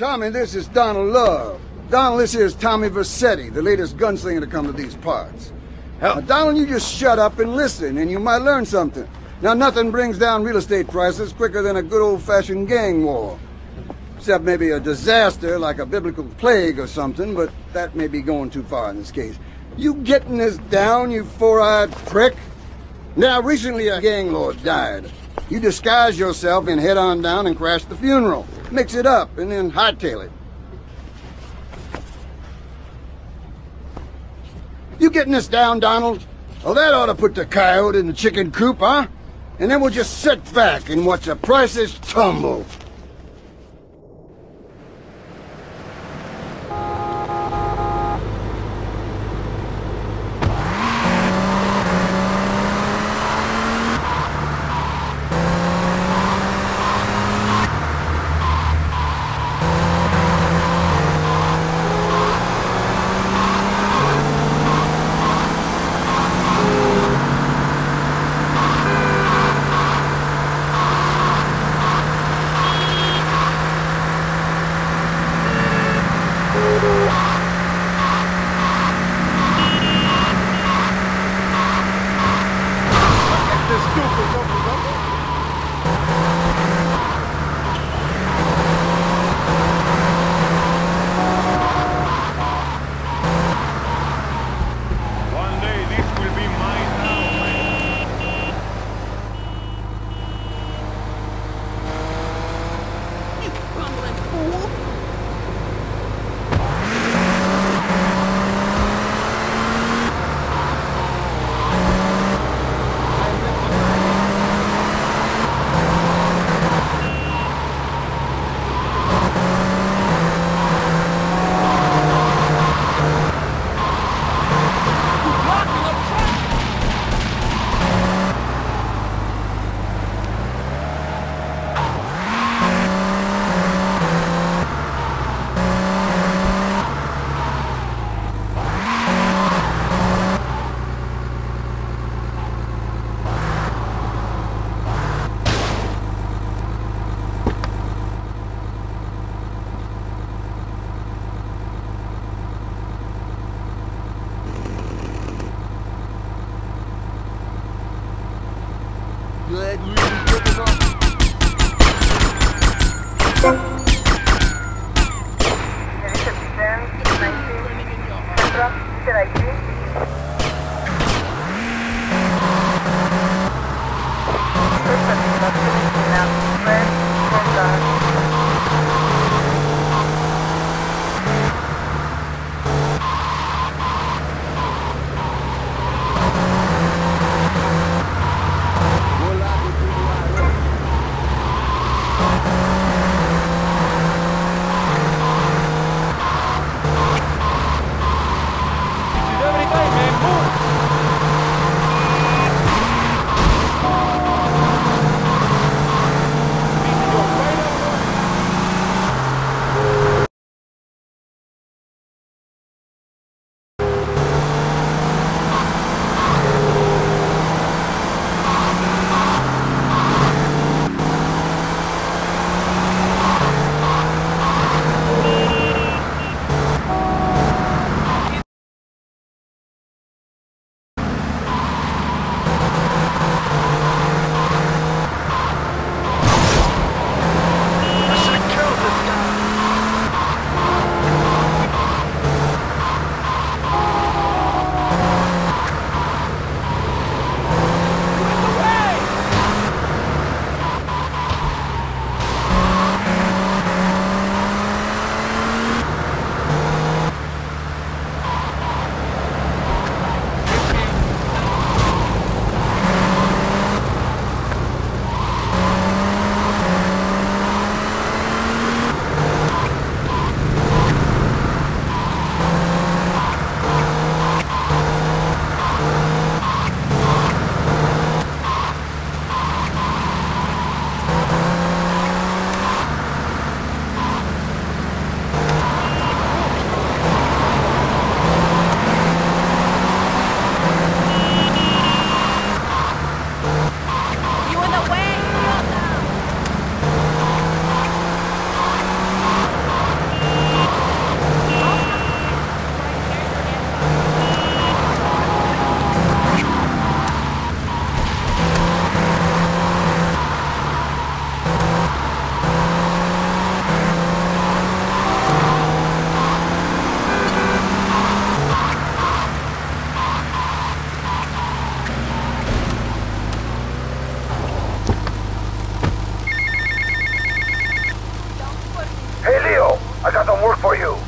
Tommy, this is Donald Love. Donald, this is Tommy Vercetti, the latest gunslinger to come to these parts. Now, Donald, you just shut up and listen, and you might learn something. Now, nothing brings down real estate prices quicker than a good old-fashioned gang war. Except maybe a disaster like a biblical plague or something, but that may be going too far in this case. You getting this down, you four-eyed prick? Now, recently a gang lord died. You disguise yourself and head on down and crash the funeral. Mix it up and then hightail it. You getting this down, Donald? Well, that ought to put the coyote in the chicken coop, huh? And then we'll just sit back and watch the prices tumble. Glad you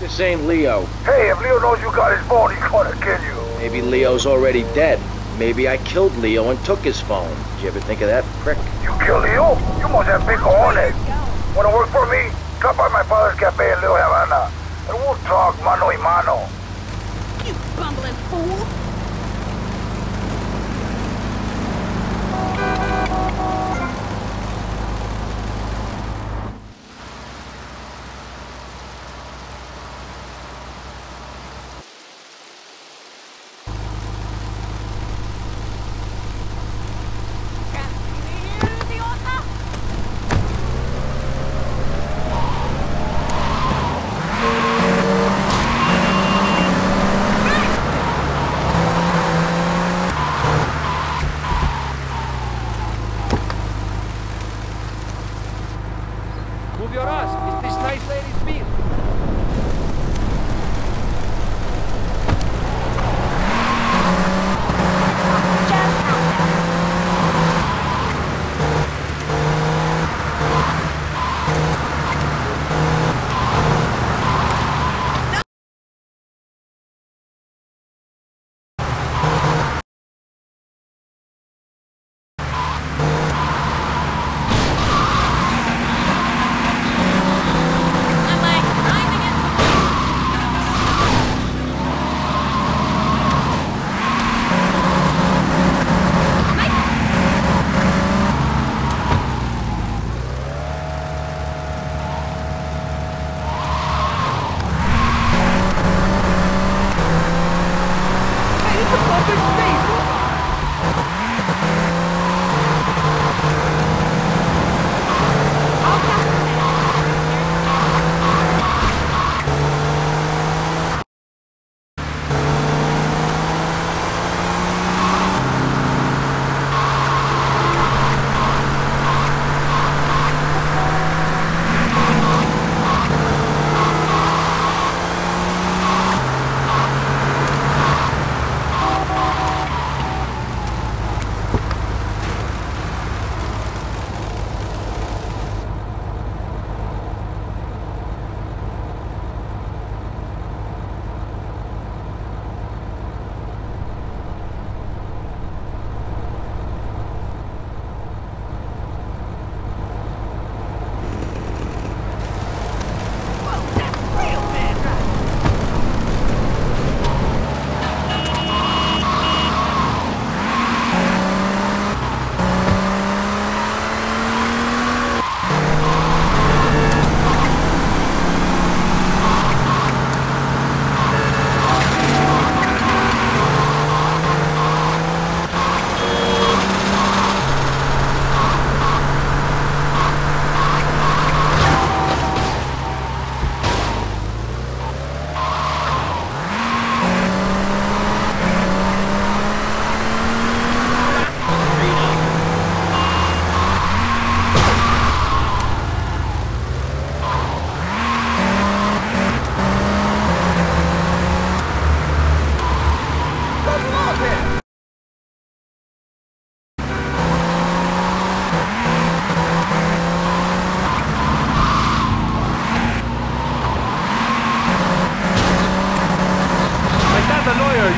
This ain't Leo. Hey, if Leo knows you got his phone, he's gonna kill you. Maybe Leo's already dead. Maybe I killed Leo and took his phone. Did you ever think of that, prick? You kill Leo? You must have big cojones. Wanna work for me? Stop by my father's cafe in Little Havana, and we'll talk mano y mano. You bumbling fool! Move your ass. It's this nice lady's meal.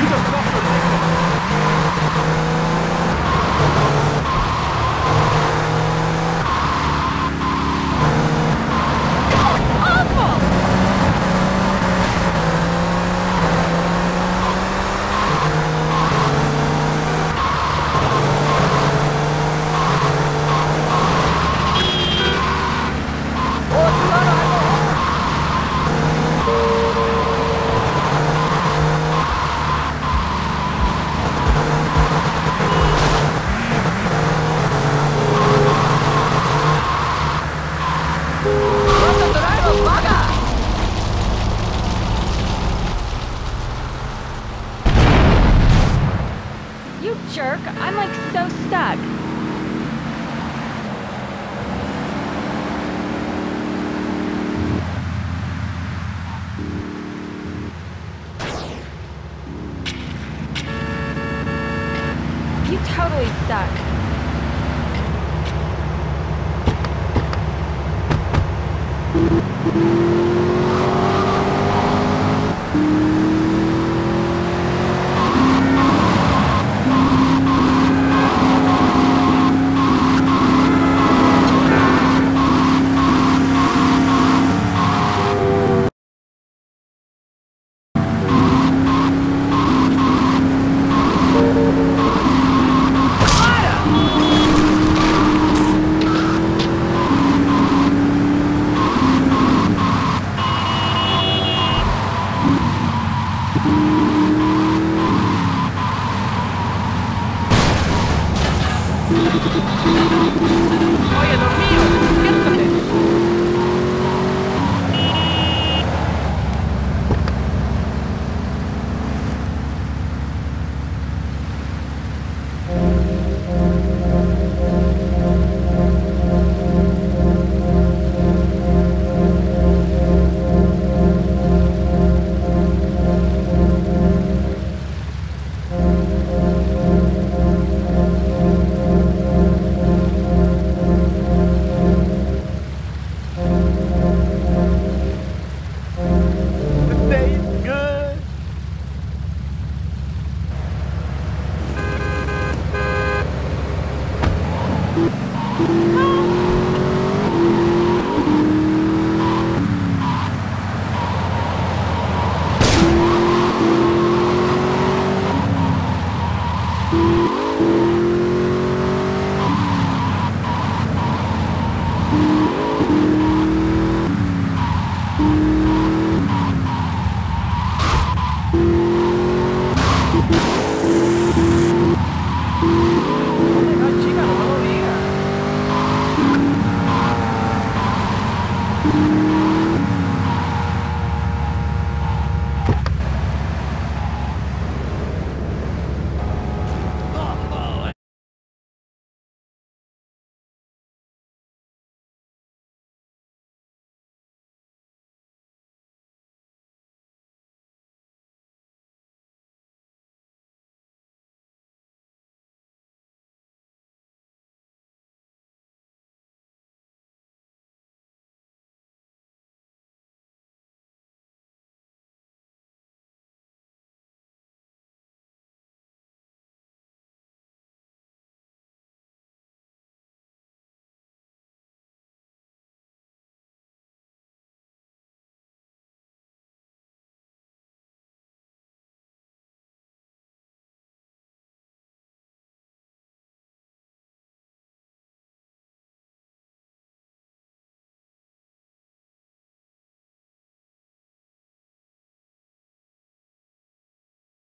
이겼다.